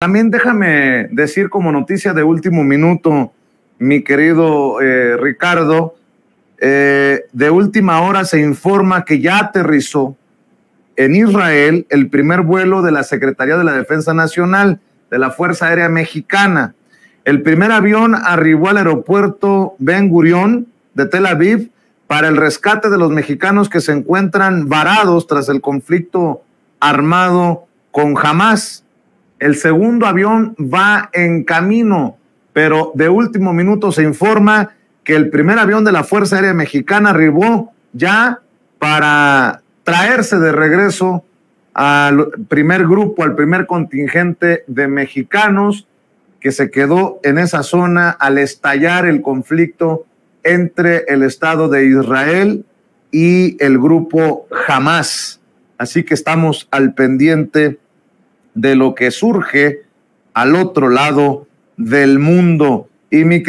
También déjame decir como noticia de último minuto, mi querido eh, Ricardo, eh, de última hora se informa que ya aterrizó en Israel el primer vuelo de la Secretaría de la Defensa Nacional de la Fuerza Aérea Mexicana. El primer avión arribó al aeropuerto Ben Gurion de Tel Aviv para el rescate de los mexicanos que se encuentran varados tras el conflicto armado con Hamas. El segundo avión va en camino, pero de último minuto se informa que el primer avión de la Fuerza Aérea Mexicana arribó ya para traerse de regreso al primer grupo, al primer contingente de mexicanos que se quedó en esa zona al estallar el conflicto entre el Estado de Israel y el grupo Hamas. Así que estamos al pendiente de lo que surge al otro lado del mundo. Y mi